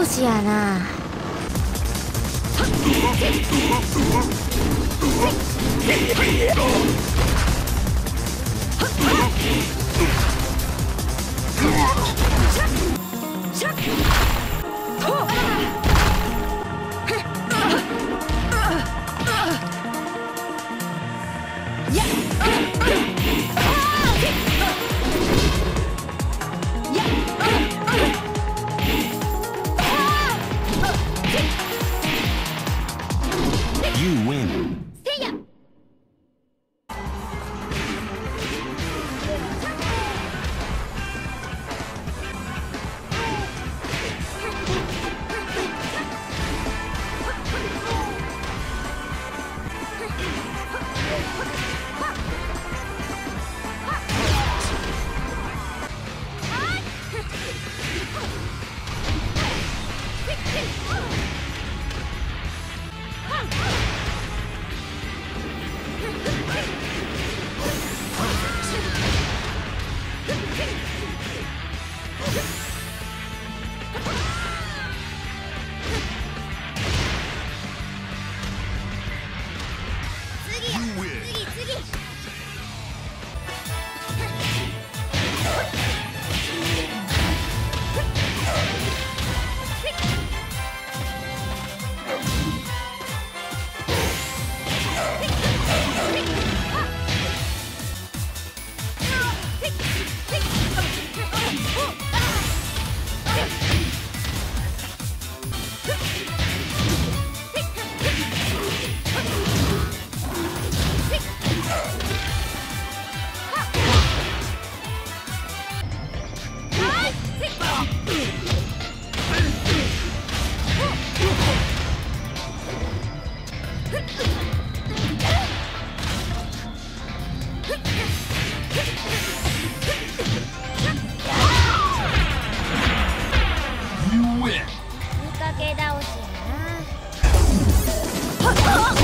かけ倒しやな。シャッ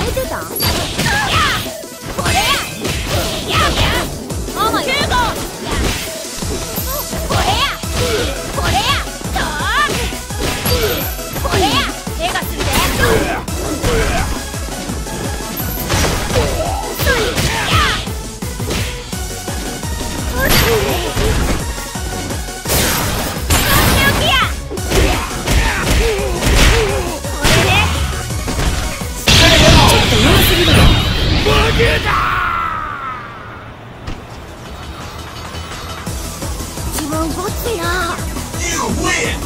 な出自分ごっついな You win.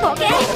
ボケボ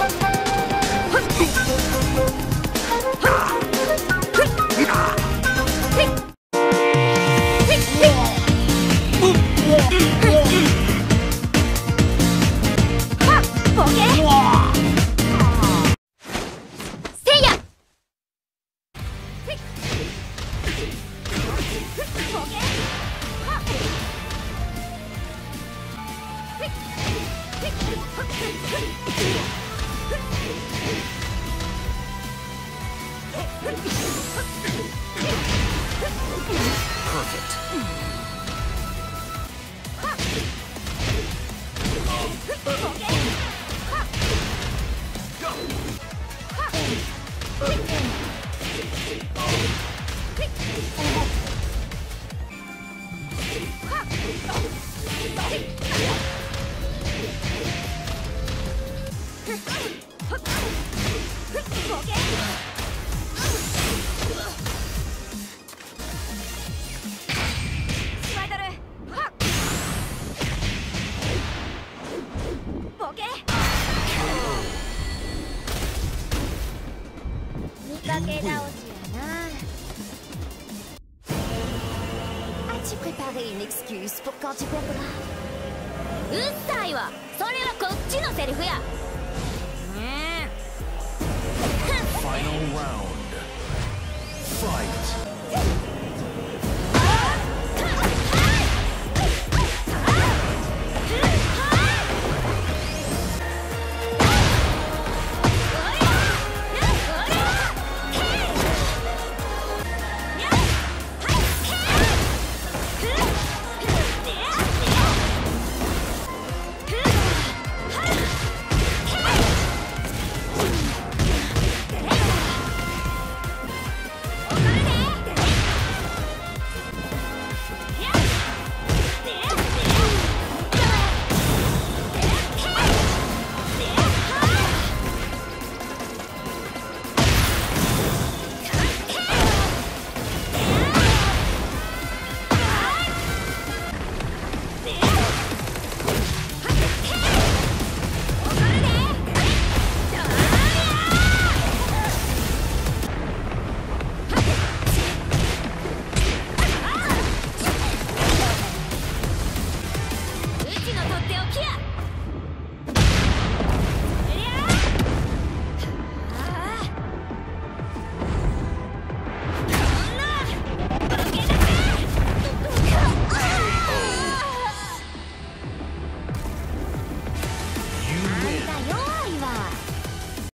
oh かけ倒しやなあっち préparé une excuse pour quand tu comprends うっさフやァイナルファイ